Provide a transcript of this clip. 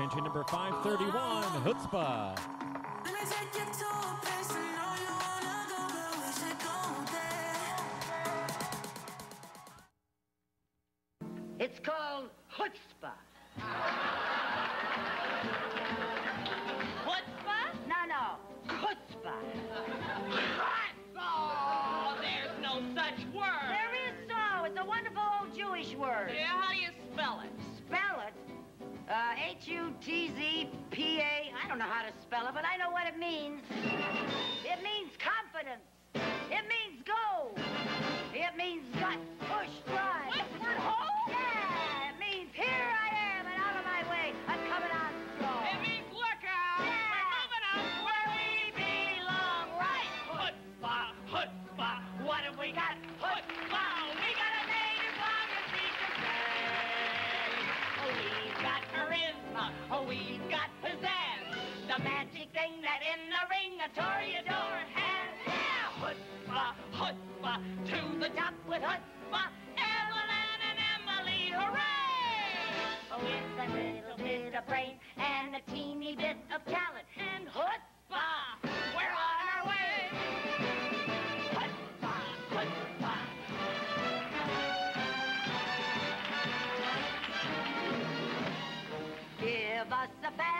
attention, number 531, Chutzpah. Let me take you to a place I know you wanna go, girl. We should go there. It's called chutzpah. Chutzpah? No, no, chutzpah. Oh, there's no such word. There is so. It's a wonderful old Jewish word. Yeah, how do you spell it? Uh, H-U-T-Z-P-A. I don't know how to spell it, but I know what it means. It means confidence. It means go. It means gut. Push, drive. Westward ho? Yeah, it means here I am and out of my way. I'm coming on strong. It means look out. Yeah. We're moving out where we belong. Right. Chutzpah, chutzpah. What have we got? Chutzpah. We got The magic thing that in the ring a toreador has. Yeah. Chutzpah, chutzpah. To the top with chutzpah. Evelyn and Emily, hooray! Oh, it's a little bit of brain and a teeny bit of talent and chutzpah. We're on our way. Chutzpah, chutzpah. Give us a fanfare.